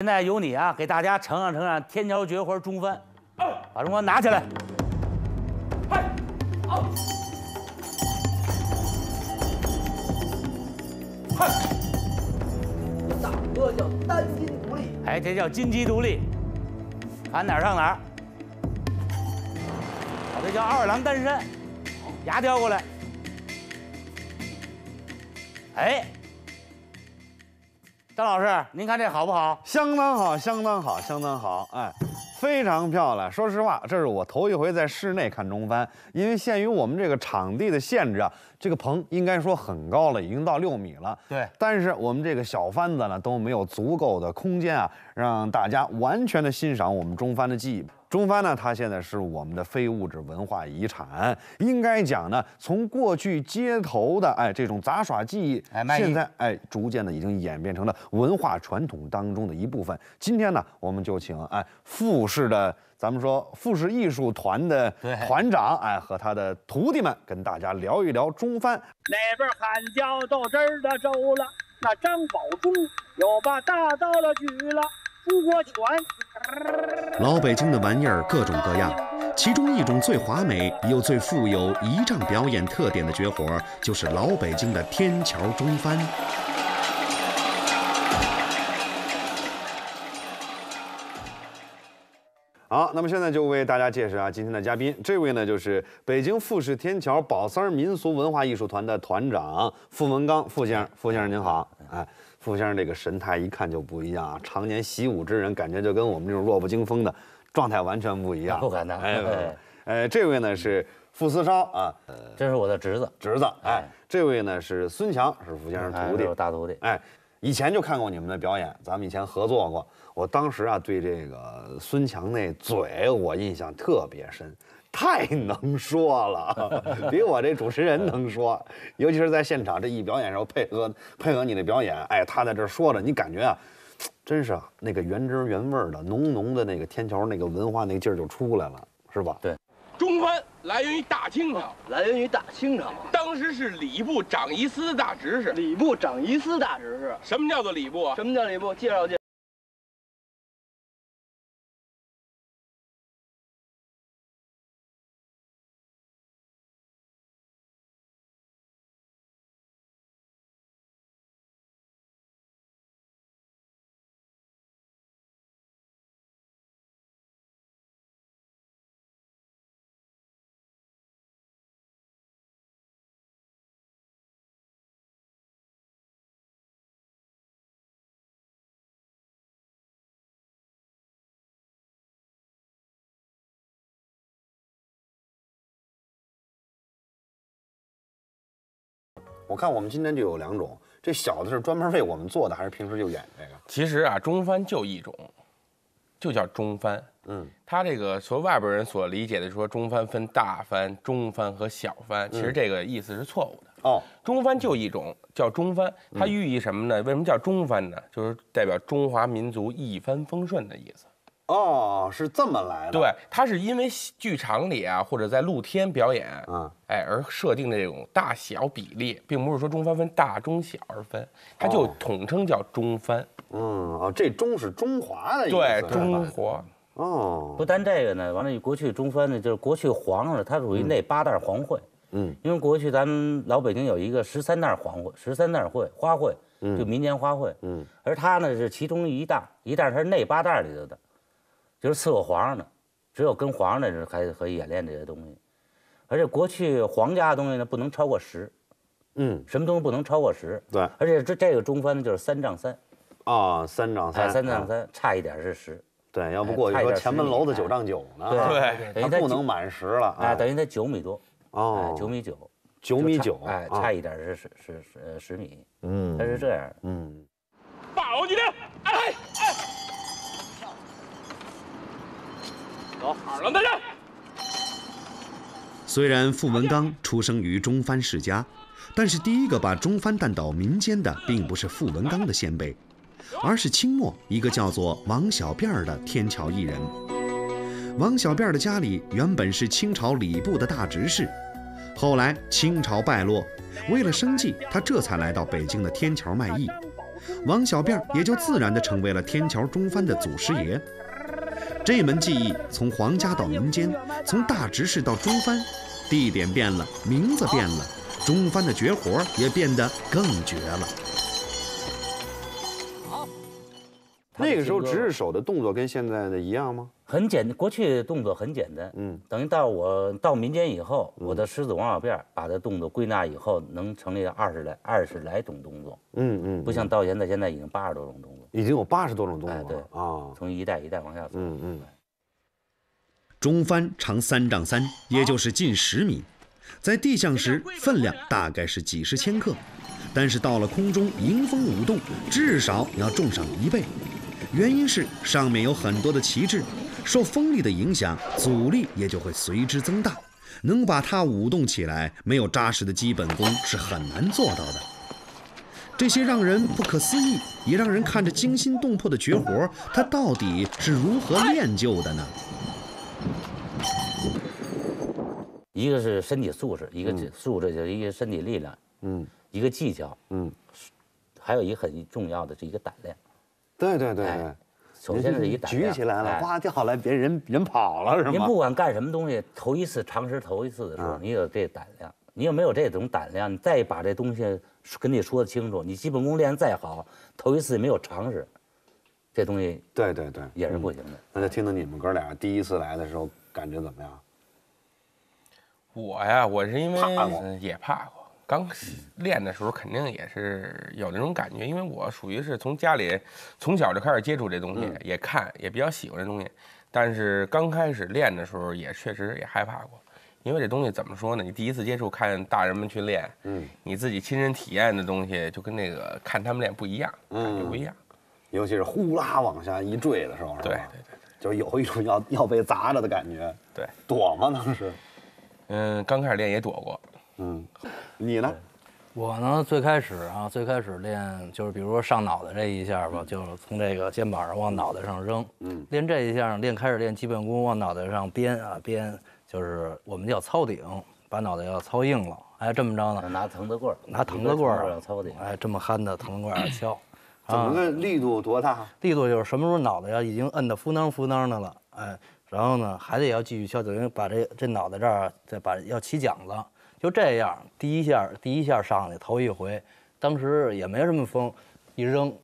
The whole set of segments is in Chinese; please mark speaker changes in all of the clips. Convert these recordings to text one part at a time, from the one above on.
Speaker 1: 现在由你啊，给大家呈上呈上天桥绝活中翻，把中翻拿起来。
Speaker 2: 大哥叫单筋独立，
Speaker 1: 哎，这叫金鸡独立，喊哪儿上哪儿。好，这叫二郎单身，牙叼过来。哎，张老师，您看这好不好？
Speaker 3: 相当好，相当好，相当好，哎，非常漂亮。说实话，这是我头一回在室内看中翻，因为限于我们这个场地的限制啊，这个棚应该说很高了，已经到六米了。
Speaker 1: 对
Speaker 3: 但是我们这个小翻子呢都没有足够的空间啊，让大家完全的欣赏我们中翻的技艺。中翻呢，它现在是我们的非物质文化遗产，应该讲呢，从过去街头的哎这种杂耍技艺，
Speaker 1: 哎
Speaker 3: 现在哎逐渐的已经演变成了文化传统当中的一部分。今天呢，我们就请哎富士的。咱们说富士艺术团的团长，哎，和他的徒弟们跟大家聊一聊中翻。
Speaker 4: 那边喊叫到这儿的周了，那张宝忠又把大刀了举了，朱国权。
Speaker 5: 老北京的玩意儿各种各样，其中一种最华美又最富有仪仗表演特点的绝活，就是老北京的天桥中翻。
Speaker 3: 好，那么现在就为大家介绍啊今天的嘉宾，这位呢就是北京富士天桥宝三民俗文化艺术团的团长傅文刚傅先生，傅先生您好，哎，傅先生这个神态一看就不一样啊，常年习武之人，感觉就跟我们这种弱不禁风的状态完全不一样。
Speaker 1: 不敢当
Speaker 3: 哎，
Speaker 1: 哎
Speaker 3: 哎，这位呢是傅思超啊，呃，
Speaker 1: 这是我的侄子，
Speaker 3: 侄子，哎
Speaker 1: 哎，
Speaker 3: 这位呢是孙强，是傅先生徒弟
Speaker 1: 大徒弟。
Speaker 3: 哎，以前就看过你们的表演，咱们以前合作过。我当时啊，对这个孙强那嘴我印象特别深，太能说了，比我这主持人能说。尤其是在现场这一表演时候，配合配合你的表演，哎，他在这说着，你感觉啊，真是啊，那个原汁原味的浓浓的那个天桥那个文化那个劲儿就出来了，是吧？
Speaker 1: 对
Speaker 6: 中翻来源于大清朝，
Speaker 2: 来源于大清朝，
Speaker 6: 当时是礼部长一司大执事。
Speaker 2: 礼部长一司大执事。
Speaker 6: 什么叫做礼部啊？
Speaker 2: 什么叫礼部？介绍介绍。
Speaker 3: 我看我们今天就有两种，这小的是专门为我们做的，还是平时就演这个？
Speaker 6: 其实啊，中翻就一种，就叫中翻。
Speaker 3: 嗯，
Speaker 6: 他这个所外边人所理解的说中翻分大翻、中翻和小翻，其实这个意思是错误的。
Speaker 3: 哦，
Speaker 6: 中翻就一种，叫中翻，它寓意什么呢？为什么叫中翻呢？就是代表中华民族一帆风顺的意思。
Speaker 3: 哦，是这么来的。
Speaker 6: 对，它是因为剧场里啊，或者在露天表演，
Speaker 3: 嗯，
Speaker 6: 哎，而设定的这种大小比例，并不是说中翻分大、中、小而分，它就
Speaker 3: 哦
Speaker 6: 统称叫中翻。
Speaker 3: 嗯哦，这中是中华的意思。
Speaker 6: 对，中华。
Speaker 3: 哦
Speaker 1: 不，单这个呢，完了，过去中翻呢，就是过去皇上呢，他属于那八大皇会。
Speaker 3: 嗯，
Speaker 1: 因为过去咱们老北京有一个十三大皇会，十三大会花会，就民间花会。
Speaker 3: 嗯，
Speaker 1: 而它呢是其中一大，一大它是内八大里头的，就是伺候皇上的，只有跟皇上的人才可以演练这些东西。而且过去皇家的东西呢不能超过十，
Speaker 3: 嗯，
Speaker 1: 什么东西不能超过十。
Speaker 3: 对，
Speaker 1: 而且这这个中翻呢就是三丈三，
Speaker 3: 啊，三丈
Speaker 1: 哎，
Speaker 3: 三，
Speaker 1: 三丈
Speaker 3: 啊，
Speaker 1: 三差一点是十，
Speaker 3: 对，要不过去说前门楼子九丈九呢，
Speaker 1: 对
Speaker 6: 对
Speaker 1: 等于它
Speaker 3: 不能满十了，
Speaker 1: 哎，等于它九米多，
Speaker 3: 哦
Speaker 1: 哎，，九米九，
Speaker 3: 九米九，
Speaker 1: 哎，
Speaker 3: 啊
Speaker 1: 差一点是十十十呃十米，
Speaker 3: 嗯
Speaker 1: 它是这样。
Speaker 3: 嗯，
Speaker 6: 保你的，哎走，二郎单身。
Speaker 5: 虽然傅文刚出生于中藩世家，但是第一个把中藩带到民间的，并不是傅文刚的先辈，而是清末一个叫做王小辫儿的天桥艺人。王小辫儿的家里原本是清朝礼部的大执事，后来清朝败落，为了生计，他这才来到北京的天桥卖艺。王小辫儿也就自然地成为了天桥中藩的祖师爷。这门技艺从皇家到民间，从大执事到中藩，地点变了，名字变了，中藩的绝活也变得更绝了。
Speaker 3: 那个时候
Speaker 1: 他的
Speaker 3: 执事手的动作跟现在的一样吗？
Speaker 1: 很简，过去动作很简单，
Speaker 3: 嗯，
Speaker 1: 等于到我到民间以后，我的狮子王小辫儿把这动作归纳以后，能成立二十来二十来种动作，
Speaker 3: 嗯嗯，
Speaker 1: 不像到现在，现在已经八十多种动作，
Speaker 3: 已经有八十多种动
Speaker 1: 哎对
Speaker 3: 作了啊。
Speaker 1: 从一代一代往下走。
Speaker 3: 嗯嗯，
Speaker 5: 中翻长三丈三，也就是近十米，在地象时分量大概是几十千克，但是到了空中迎风舞动，至少要重上一倍。原因是上面有很多的旗帜，受风力的影响，阻力也就会随之增大。能把它舞动起来，没有扎实的基本功是很难做到的。这些让人不可思议，也让人看着惊心动魄的绝活，它到底是如何练就的呢？
Speaker 1: 一个是身体素质，一个素质就是一个身体力量，
Speaker 3: 嗯
Speaker 1: 一个技巧，
Speaker 3: 嗯，
Speaker 1: 还有一个很重要的是一个胆量。
Speaker 3: 对对对对
Speaker 1: 哎。首先是一胆量，
Speaker 3: 举起来了，
Speaker 1: 哎
Speaker 3: 哗掉下来，别人人跑了是吗？
Speaker 1: 您不管干什么东西，头一次尝试头一次的时候，
Speaker 3: 啊
Speaker 1: 你有这胆量，你有没有这种胆量？你再把这东西跟你说的清楚，你基本功练得再好，头一次没有尝试，这东西
Speaker 3: 对对对，
Speaker 1: 也是不行的。
Speaker 3: 那就听听你们哥俩第一次来的时候感觉怎么样？
Speaker 6: 我呀，我是因为也怕过，刚练的时候肯定也是有那种感觉，因为我属于是从家里从小就开始接触这东西，也看也比较喜欢这东西，但是刚开始练的时候也确实也害怕过。因为这东西怎么说呢？你第一次接触，看大人们去练，
Speaker 3: 嗯，
Speaker 6: 你自己亲身体验的东西，就跟那个看他们练不一样，感觉不一样。
Speaker 3: 尤其是呼啦往下一坠的时候，
Speaker 6: 对对对
Speaker 3: 就是有一种要要被砸着的感觉。
Speaker 6: 对，
Speaker 3: 躲吗？当时，
Speaker 6: 嗯，刚开始练也躲过，
Speaker 3: 嗯，你呢？
Speaker 7: 我呢，最开始啊，最开始练就是比如说上脑袋这一下吧，就是从这个肩膀上往脑袋上扔。
Speaker 3: 嗯，
Speaker 7: 练这一下，练开始练基本功，往脑袋上编啊编，就是我们叫操顶，把脑袋要操硬了。哎，这么着呢，
Speaker 1: 拿藤子棍儿，
Speaker 7: 拿藤子棍儿
Speaker 1: 儿操顶，
Speaker 7: 哎，这么憨的藤子棍儿敲。
Speaker 3: 怎么
Speaker 7: 啊
Speaker 3: 个力度多大？
Speaker 7: 力度就是什么时候脑袋要已经摁得夫囊夫囊的了，哎，然后呢还得要继续敲，等于把这这脑袋这儿再把要起茧子，就这样，第一下第一下上去头一回，当时也没什么风，一扔，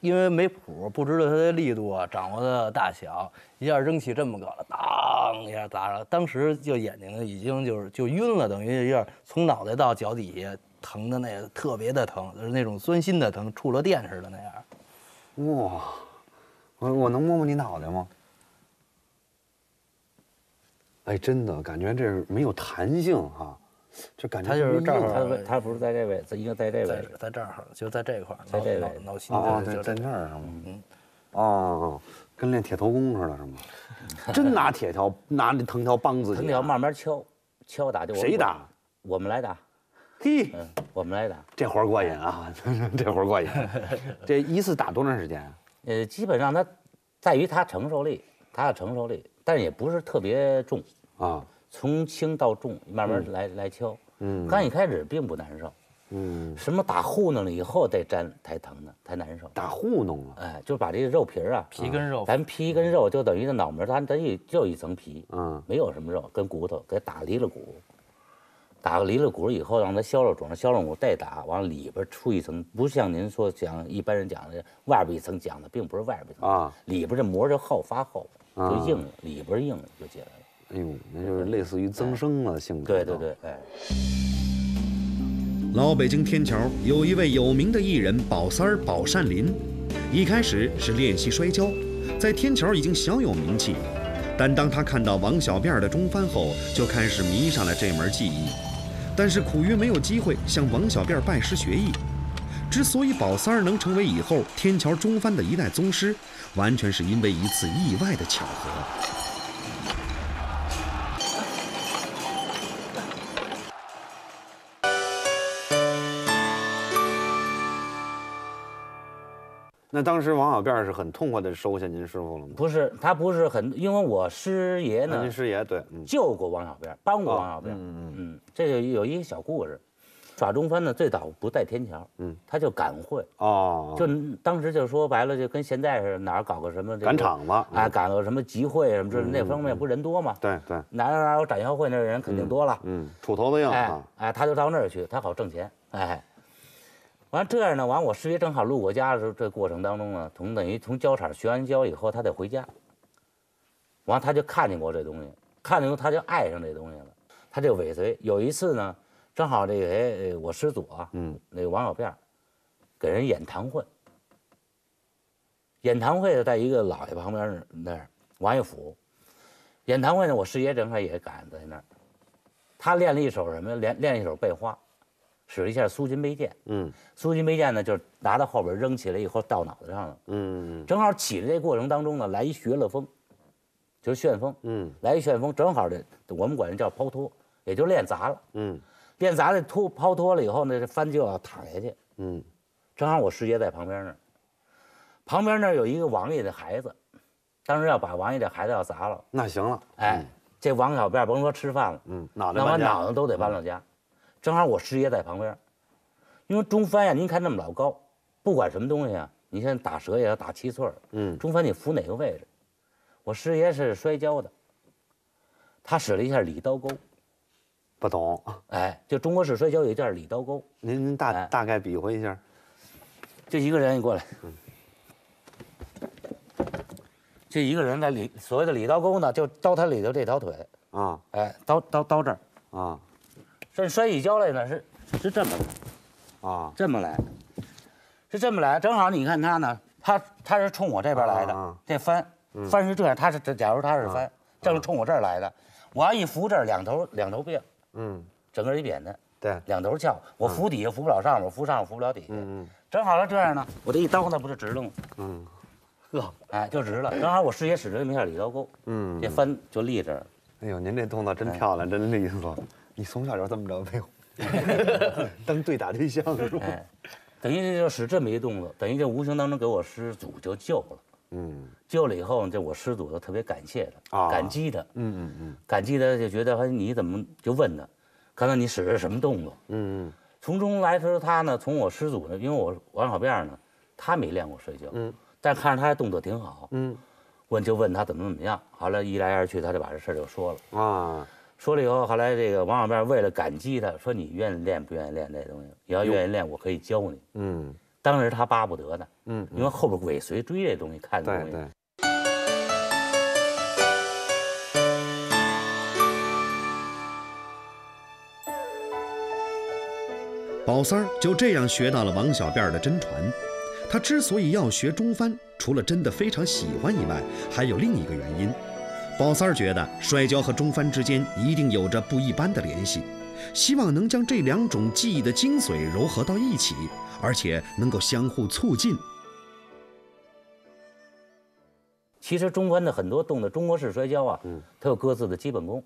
Speaker 7: 因为没谱，不知道它的力度啊，掌握的大小，一下扔起这么高了，当一下砸着，当时就眼睛已经就是就晕了，等于一下从脑袋到脚底下疼的那个特别的疼，就是那种钻心的疼，触了电似的那样。
Speaker 3: 哇，我我能摸摸你脑袋吗？哎，真的感觉这是没有弹性哈，就感觉
Speaker 7: 他就是这儿
Speaker 1: 他他不是在这位，他应该在这位置。
Speaker 7: 在这儿，就在这块儿，
Speaker 1: 在这位
Speaker 7: 脑脑心
Speaker 3: 哦在在那儿是吗？
Speaker 7: 嗯，
Speaker 3: 哦哦，跟练铁头功似的，是吗？真拿铁条拿那藤条帮自己啊，
Speaker 1: 藤条慢慢敲，敲打就
Speaker 3: 谁打？
Speaker 1: 我们来打，
Speaker 3: 嘿，
Speaker 1: 嗯，我们来打。
Speaker 3: 这活儿过瘾啊，这活儿过瘾。这一次打多长时间啊？
Speaker 1: 呃，基本上它在于它承受力，它的承受力，但是也不是特别重，
Speaker 3: 啊，
Speaker 1: 从轻到重，慢慢来、来敲。
Speaker 3: 嗯。
Speaker 1: 刚一开始并不难受，
Speaker 3: 嗯，
Speaker 1: 什么打糊弄了以后再粘才疼呢，才难受。
Speaker 3: 打糊弄了，
Speaker 1: 哎，就把这个肉皮儿啊，
Speaker 7: 皮跟肉
Speaker 1: 咱皮跟肉就等于那脑门儿，它它一就一层皮，
Speaker 3: 嗯
Speaker 1: 没有什么肉，跟骨头给打离了骨，打个离了骨以后，让它消了肿，消了骨再打，往里边出一层，不像您说讲一般人讲的外边一层讲的，并不是外边一层
Speaker 3: 啊，
Speaker 1: 里边这膜就厚发厚，
Speaker 3: 啊
Speaker 1: 就硬了，里边硬了就起来了。
Speaker 3: 哎呦，那就是类似于增生了性质。
Speaker 1: 对对对，哎，
Speaker 5: 老北京天桥有一位有名的艺人宝三儿宝善林，一开始是练习摔跤，在天桥已经小有名气，但当他看到王小辫儿的中翻后，就开始迷上了这门技艺。但是苦于没有机会向王小辫儿拜师学艺。之所以宝三儿能成为以后天桥中翻的一代宗师，完全是因为一次意外的巧合。
Speaker 3: 那当时王小辫儿是很痛快的收下您师傅了吗？
Speaker 1: 不是他不是很，因为我师爷呢
Speaker 3: 您师爷对，嗯，
Speaker 1: 救过王小辫儿，帮过
Speaker 3: 哦
Speaker 1: 王小辫儿，
Speaker 3: 嗯嗯
Speaker 1: 嗯，这个有一个小故事。耍中翻呢，最早不带天桥，
Speaker 3: 嗯，
Speaker 1: 他就赶会，
Speaker 3: 哦，
Speaker 1: 就当时就说白了，就跟现在似的，哪儿搞个什么这个
Speaker 3: 赶场子
Speaker 1: 哎，赶个什么集会什么之类的，那方面不人多嘛，
Speaker 3: 对对，
Speaker 1: 哪儿哪儿有展销会，那人肯定多了，
Speaker 3: 嗯，杵头子硬
Speaker 1: 哎
Speaker 3: 啊，
Speaker 1: 哎，他就到那儿去，他好挣钱，哎。完这样呢，完我师爷正好路过家的时候，这过程当中呢，从等于从交场学完交以后，他得回家。完他就看见过这东西，看见过他就爱上这东西了，他就尾随。有一次呢，正好这个哎呃我师祖啊，
Speaker 3: 嗯，
Speaker 1: 那个王小辫儿给人演堂会，演堂会的在一个老爷旁边那儿王爷府，演堂会呢，我师爷正好也赶在那儿，他练了一手什么呀？练练一手背花，使了一下苏金背剑。
Speaker 3: 嗯
Speaker 1: 苏金背剑呢，就是拿到后边扔起来以后到脑袋上了，
Speaker 3: 嗯
Speaker 1: 正好起的这过程当中呢，来一学了风，就是旋风，
Speaker 3: 嗯
Speaker 1: 来一旋风，正好这我们管这叫抛脱，也就练砸了。
Speaker 3: 嗯
Speaker 1: 练砸的脱抛脱了以后呢，这帆就要躺下去，
Speaker 3: 嗯。
Speaker 1: 正好我师爷在旁边那儿，旁边那儿有一个王爷的孩子，当时要把王爷这孩子要砸了，
Speaker 3: 那行了，
Speaker 1: 哎，这王小辫甭说吃饭了，
Speaker 3: 嗯，脑袋
Speaker 1: 那把脑袋都得搬到家，正好我师爷在旁边，因为中翻呀，您看那么老高，不管什么东西啊，你像打蛇也要打七寸儿，
Speaker 3: 嗯。
Speaker 1: 中翻你扶哪个位置？我师爷是摔跤的，他使了一下里刀钩，
Speaker 3: 不懂，
Speaker 1: 哎，就中国式摔跤有一件里刀钩，
Speaker 3: 您您大
Speaker 1: 哎。
Speaker 3: 大概比划一下，
Speaker 1: 就一个人你过来，这一个人在里所谓的里刀钩呢，就刀他里头这条腿，
Speaker 3: 啊。
Speaker 1: 哎，刀刀刀这儿，
Speaker 3: 啊。
Speaker 1: 这摔起跤来呢是是这么来。
Speaker 3: 啊。
Speaker 1: 这么来，是这么来，正好你看他呢，他他是冲我这边来的，这翻翻是这样，他是假如他是翻，正是冲我这儿来的，我要一扶这儿，两头两头并，
Speaker 3: 嗯，
Speaker 1: 整个一扁担，
Speaker 3: 对，
Speaker 1: 两头翘，我扶底下扶不了上面，扶上面扶不了底下，
Speaker 3: 嗯
Speaker 1: 正好了这样呢，我这一刀那不是直了吗？
Speaker 3: 嗯
Speaker 1: 呵，哎，就直了，正好我师爷使了这么一下里刀钩，
Speaker 3: 嗯
Speaker 1: 这翻就立这儿了。
Speaker 3: 哎呦，您这动作真漂亮，真利索。你从小就这么着没有？当对打对象是吧？
Speaker 1: 哎，等于就使这么一动作，等于这无形当中给我师祖就救了。
Speaker 3: 嗯。
Speaker 1: 救了以后，这我师祖都特别感谢他，
Speaker 3: 啊。
Speaker 1: 感激他，
Speaker 3: 嗯嗯嗯。
Speaker 1: 感激他就觉得，哎，你怎么就问他，刚才你使的什么动作？
Speaker 3: 嗯
Speaker 1: 从中来说，他呢，从我师祖呢，因为我王小辫呢，他没练过摔跤，
Speaker 3: 嗯，
Speaker 1: 但看着他动作挺好，
Speaker 3: 嗯。
Speaker 1: 问就问他怎么怎么样，后来一来二去，他就把这事儿就说了，
Speaker 3: 嗯啊，
Speaker 1: 说了以后，后来这个王小辫为了感激他，说你愿意练不愿意练这东西？你要愿意练，我可以教你。
Speaker 3: 嗯
Speaker 1: 当时他巴不得呢，
Speaker 3: 嗯，
Speaker 1: 因为后边尾随追这东西，看的东西，
Speaker 3: 对对，
Speaker 5: 宝三儿就这样学到了王小辫儿的真传。他之所以要学中翻，除了真的非常喜欢以外，还有另一个原因。宝三儿觉得摔跤和中翻之间一定有着不一般的联系，希望能将这两种技艺的精髓糅合到一起，而且能够相互促进。
Speaker 1: 其实中翻的很多动作，中国式摔跤啊，
Speaker 3: 嗯
Speaker 1: 它有各自的基本功，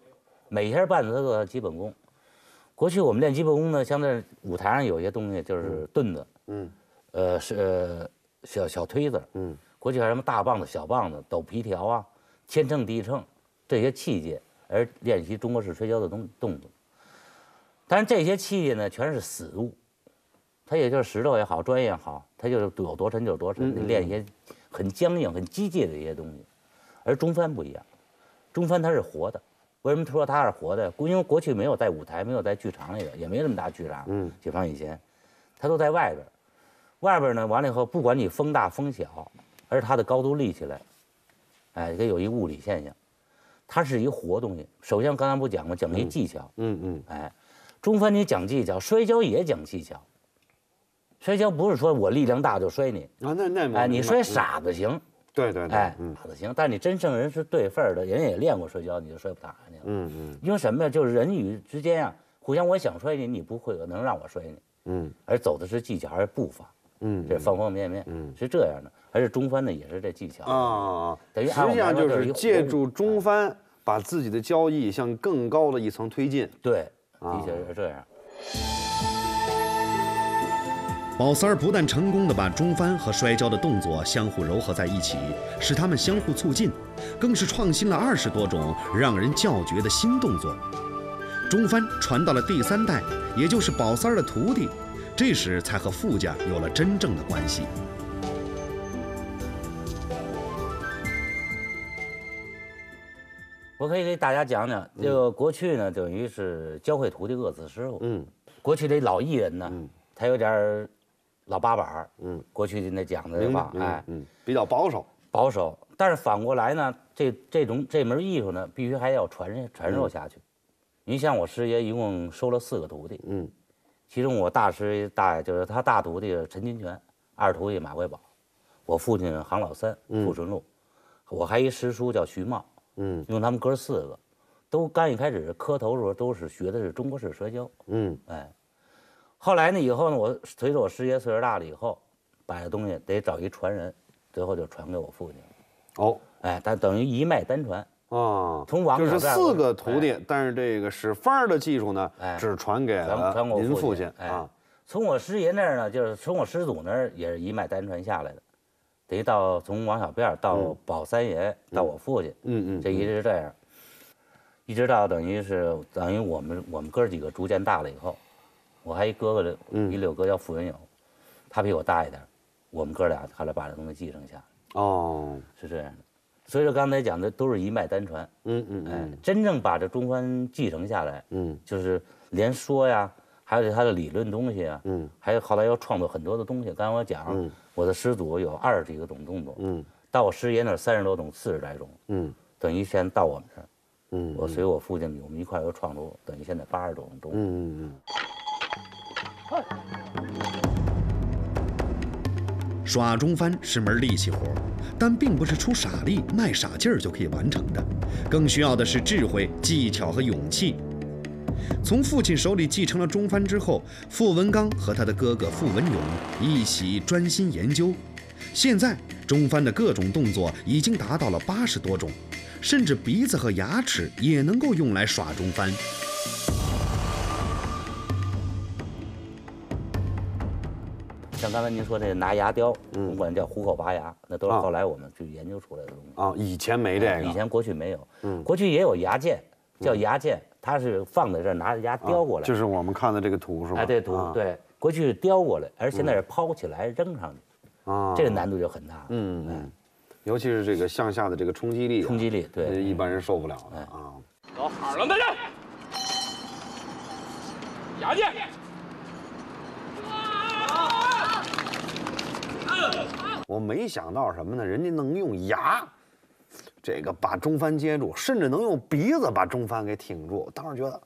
Speaker 1: 每一下绊子它都有它基本功。过去我们练基本功呢，像在舞台上有些东西就是盾子，
Speaker 3: 嗯
Speaker 1: 呃是呃小小推子，
Speaker 3: 嗯
Speaker 1: 过去还有什么大棒子、小棒子、抖皮条啊、天秤、地秤这些器械，而练习中国式摔跤的东动作。但是这些器械呢，全是死物，它也就是石头也好，砖也好，它就是有多沉就有多沉，练一些很僵硬、很机械的一些东西。而中翻不一样，中翻它是活的。为什么说它是活的？因为过去没有在舞台，没有在剧场里的，也没那么大剧场。
Speaker 3: 嗯，
Speaker 1: 解放以前，它都在外边儿。外边儿呢，完了以后，不管你风大风小，而它的高度立起来，哎，这有一物理现象，它是一活东西。首先刚才不讲吗？讲一技巧，
Speaker 3: 嗯嗯
Speaker 1: 哎，中翻你讲技巧，摔跤也讲技巧。摔跤不是说我力量大就摔你，
Speaker 3: 啊，那那
Speaker 1: 哎，你摔
Speaker 3: 傻，
Speaker 1: 子行，
Speaker 3: 对对对，
Speaker 1: 傻子行，但你真正人是对份儿的，人家也练过摔跤，你就摔不打下去了。
Speaker 3: 嗯嗯。
Speaker 1: 因为什么呀？就是人与之间啊，互相我想摔你，你不会能让我摔你，
Speaker 3: 嗯。
Speaker 1: 而走的是技巧，而步伐，
Speaker 3: 嗯，
Speaker 1: 这方方面面，
Speaker 3: 嗯。
Speaker 1: 是这样的。还是中翻呢也是这技巧。
Speaker 3: 啊，
Speaker 1: 等于
Speaker 3: 实际上就是借助中翻，把自己的交易向更高的一层推进。
Speaker 1: 对，
Speaker 3: 啊。
Speaker 1: 的确是这样。
Speaker 5: 宝三儿不但成功的把中翻和摔跤的动作相互糅合在一起，使他们相互促进，更是创新了二十多种让人叫绝的新动作。中翻传到了第三代，也就是宝三儿的徒弟，这时才和傅家有了真正的关系。
Speaker 1: 我可以给大家讲讲，这个过去呢，等于是教会徒弟饿死师傅。
Speaker 3: 嗯
Speaker 1: 过去这老艺人呢，他有点儿老八板儿。
Speaker 3: 嗯，
Speaker 1: 过去的那讲的这
Speaker 3: 明白
Speaker 1: 话，哎，
Speaker 3: 嗯，比较保守。
Speaker 1: 保守。但是反过来呢，这这种这门艺术呢，必须还要传人传授下去。你像我师爷一共收了四个徒弟，
Speaker 3: 嗯
Speaker 1: 其中我大师爷大就是他大徒弟陈金泉，二徒弟马贵宝，我父亲杭老三傅顺禄，我还一师叔叫徐茂，
Speaker 3: 嗯
Speaker 1: 用他们哥四个，都刚一开始磕头的时候都是学的是中国式摔跤，
Speaker 3: 嗯
Speaker 1: 哎，后来呢以后呢，我随着我师爷岁数大了以后，把这东西得找一传人，最后就传给我父亲，
Speaker 3: 哦。
Speaker 1: 哎，但等于一脉单传，
Speaker 3: 啊，
Speaker 1: 从王
Speaker 3: 就是四个徒弟，但是这个使法儿的技术呢
Speaker 1: 哎，
Speaker 3: 只传给
Speaker 1: 传
Speaker 3: 了
Speaker 1: 传给我父
Speaker 3: 您父亲
Speaker 1: 哎
Speaker 3: 啊。
Speaker 1: 从我师爷那儿呢，就是从我师祖那儿也是一脉单传下来的，等于到从王小辫儿到宝三爷到我父亲，
Speaker 3: 嗯嗯，
Speaker 1: 这一直是这样，一直到等于是等于我们我们哥几个逐渐大了以后，我还一哥哥一六哥叫傅文友，他比我大一点，我们哥俩后来把这东西继承下来，
Speaker 3: 哦，
Speaker 1: 是这样的。所以说刚才讲的都是一脉单传，
Speaker 3: 嗯嗯
Speaker 1: 哎
Speaker 3: 嗯，
Speaker 1: 真正把这中番继承下来，
Speaker 3: 嗯。
Speaker 1: 就是连说呀，还有他的理论东西啊，
Speaker 3: 嗯。
Speaker 1: 还有后来要创作很多的东西。刚才我讲，
Speaker 3: 嗯。
Speaker 1: 我的师祖有二十几个种动作，
Speaker 3: 嗯。
Speaker 1: 到我师爷那儿三十多种，四十来种，
Speaker 3: 嗯。
Speaker 1: 等于现在到我们这儿，
Speaker 3: 嗯，
Speaker 1: 我随我父亲我们一块儿又创作，等于现在八十多种动作。
Speaker 3: 嗯嗯
Speaker 5: 耍中翻是门力气活，但并不是出傻力、卖傻劲儿就可以完成的，更需要的是智慧、技巧和勇气。从父亲手里继承了中翻之后，傅文刚和他的哥哥傅文勇一起专心研究。现在中翻的各种动作已经达到了八十多种，甚至鼻子和牙齿也能够用来耍中翻。
Speaker 1: 像刚才您说那拿牙雕，
Speaker 3: 嗯
Speaker 1: 我们管叫虎口拔牙，那都是
Speaker 3: 啊
Speaker 1: 后来我们去研究出来的东西。
Speaker 3: 啊，以前没这个，
Speaker 1: 以前过去没有，
Speaker 3: 嗯
Speaker 1: 过去也有牙剑，叫牙剑，它是放在这儿拿着牙雕过来，
Speaker 3: 就是我们看的这个图是吧？
Speaker 1: 哎，对图
Speaker 3: 啊
Speaker 1: 对，过去是雕过来，而现在是抛起来扔上去，
Speaker 3: 啊，
Speaker 1: 这个难度就很大。
Speaker 3: 嗯嗯，尤其是这个向下的这个冲击力啊，
Speaker 1: 冲击力对
Speaker 3: 一般人受不了的
Speaker 1: 哎
Speaker 3: 啊。
Speaker 6: 走，二郎再战，牙剑，
Speaker 3: 我没想到什么呢？人家能用牙，这个把中帆接住，甚至能用鼻子把中帆给挺住。我当时觉得，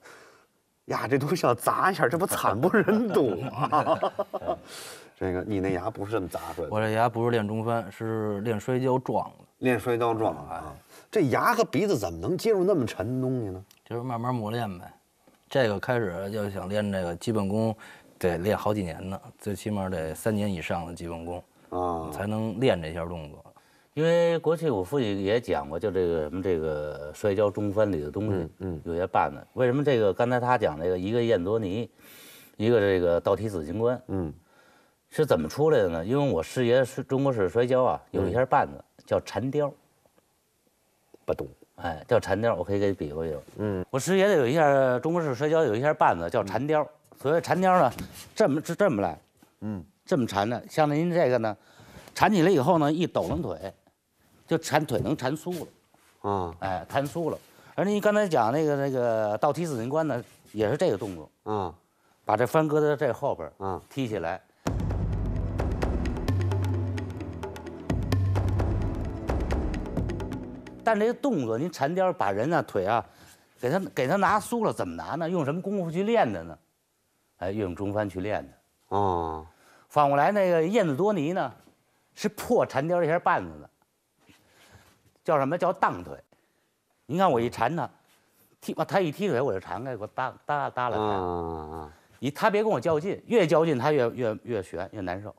Speaker 3: 呀，这东西要砸一下，这不惨不忍睹啊！这个你那牙不是这么砸出来的，
Speaker 7: 我这牙不是练中翻，是练摔跤撞的，
Speaker 3: 练摔跤撞啊！这牙和鼻子怎么能接住那么沉的东西呢？
Speaker 7: 就是慢慢磨练呗。这个开始要想练这个基本功，得练好几年呢，最起码得三年以上的基本功，
Speaker 3: 啊，
Speaker 7: 才能练这些动作。
Speaker 1: 因为过去我父亲也讲过，就这个什么这个摔跤中翻里的东西，
Speaker 3: 嗯嗯
Speaker 1: 有些绊子。为什么这个刚才他讲这个一个燕多尼，一个这个倒提紫金冠
Speaker 3: 嗯
Speaker 1: 是怎么出来的呢？因为我师爷是中国式摔跤啊，有一些绊子叫缠雕，
Speaker 3: 不懂。
Speaker 1: 哎，叫缠雕，我可以给你比划比划。
Speaker 3: 嗯，
Speaker 1: 我师爷的有一下中国式摔跤有一下绊子叫缠雕，所谓缠雕呢，这么是这么来，
Speaker 3: 嗯，
Speaker 1: 这么缠的。像您这个呢，缠起来以后呢，一抖楞腿，就缠腿能缠酥了，
Speaker 3: 啊
Speaker 1: 哎，缠酥了。而您刚才讲那个那个倒踢死人关呢，也是这个动作，
Speaker 3: 啊
Speaker 1: 把这翻搁在这后边儿，
Speaker 3: 啊！
Speaker 1: 踢起来。但这个动作，您缠雕把人啊腿啊，给他给他拿酥了，怎么拿呢？用什么功夫去练的呢？哎，用中翻去练的。
Speaker 3: 哦，
Speaker 1: 反过来，那个燕子多尼呢，是破缠雕这些绊子的，叫什么？叫荡腿？你看我一缠他，踢他一踢腿，我就缠开，给我耷耷耷拉开。
Speaker 3: 啊
Speaker 1: 你他别跟我较劲，越较劲他越越越悬越难受，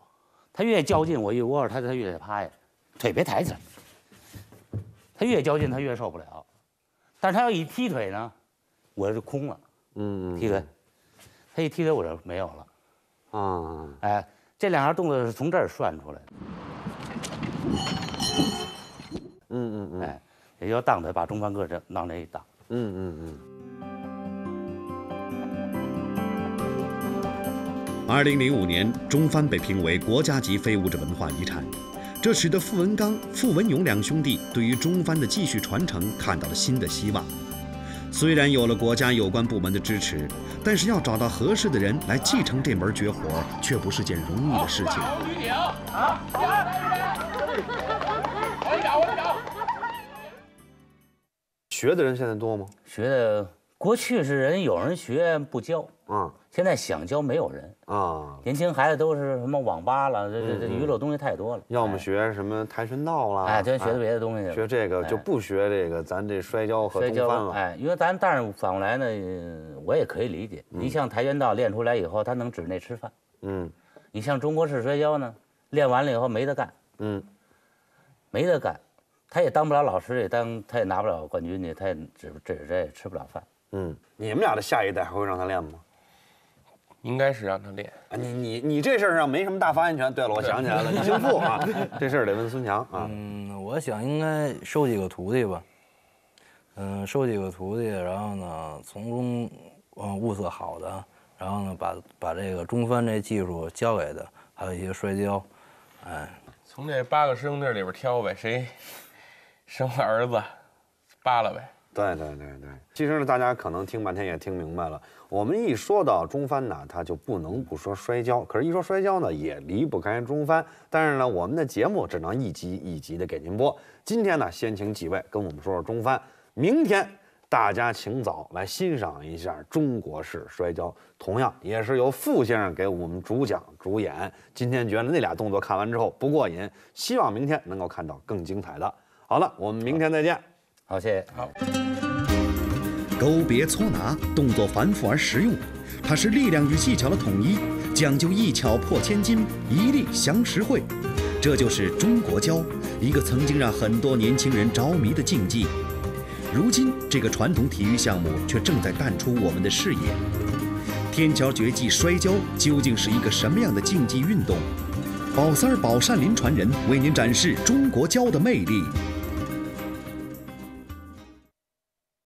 Speaker 1: 他越较劲我一窝着他他越得趴下，腿别抬起来。他越较劲他越受不了，但是他要一踢腿呢，我就空了，
Speaker 3: 嗯
Speaker 1: 踢腿，他一踢腿我就没有了，
Speaker 3: 啊。
Speaker 1: 哎，这两样动作是从这儿算出来
Speaker 3: 嗯嗯嗯。
Speaker 1: 也要荡的把中方哥这往这一荡
Speaker 3: 嗯嗯嗯。
Speaker 5: 二零零五年中方被评为国家级非物质文化遗产。这使得傅文刚傅文勇两兄弟对于中方的继续传承看到了新的希望。虽然有了国家有关部门的支持，但是要找到合适的人来继承这门绝活，却不是件容易的事情。
Speaker 3: 学的人现在多吗？
Speaker 1: 学的过去是人有人学不教，
Speaker 3: 啊
Speaker 1: 现在想教没有人。
Speaker 3: 啊，
Speaker 1: 年轻孩子都是什么网吧了，这这这娱乐东西太多了。
Speaker 3: 要么
Speaker 1: 哎
Speaker 3: 学什么跆拳道啦，
Speaker 1: 哎，真学别的东西。
Speaker 3: 学这个就
Speaker 1: 哎
Speaker 3: 不学这个咱这摔跤和
Speaker 1: 摔跤
Speaker 3: 了。
Speaker 1: 哎，因为咱但是反过来呢，呃我也可以理解。你像跆拳道练出来以后，他能指那吃饭；
Speaker 3: 嗯
Speaker 1: 你像中国式摔跤呢，练完了以后没得干，
Speaker 3: 嗯，
Speaker 1: 没得干，他也当不了老师，也当他也拿不了冠军去，他也指指着也吃不了饭。
Speaker 3: 嗯，你们俩的下一代还会让他练吗？
Speaker 6: 应该是让他练。
Speaker 3: 啊，你你你这事儿上没什么大发言权。对了，我想起来了，你姓傅啊，这事儿得问孙强啊。
Speaker 7: 嗯，我想应该收几个徒弟吧。嗯，收几个徒弟，然后呢，从中嗯物色好的，然后呢，把把这个中翻这技术教给他，还有一些摔跤，哎，
Speaker 6: 从这八个师兄弟里边挑呗，谁生了儿子，扒了呗。
Speaker 3: 对对对对，其实呢，大家可能听半天也听明白了。我们一说到中翻呢，他就不能不说摔跤。可是，一说摔跤呢，也离不开中翻。但是呢，我们的节目只能一集一集的给您播。今天呢，先请几位跟我们说说中翻。明天大家请早来欣赏一下中国式摔跤，同样也是由傅先生给我们主讲主演。今天觉得那俩动作看完之后不过瘾，希望明天能够看到更精彩的。好了，我们明天再见。
Speaker 1: 好，谢谢。
Speaker 6: 好。
Speaker 5: 勾别搓拿动作繁复而实用，它是力量与技巧的统一，讲究一巧破千金，一力降十会。这就是中国跤，一个曾经让很多年轻人着迷的竞技。如今，这个传统体育项目却正在淡出我们的视野。天桥绝技摔跤究竟是一个什么样的竞技运动？宝三儿宝善林传人为您展示中国跤的魅力。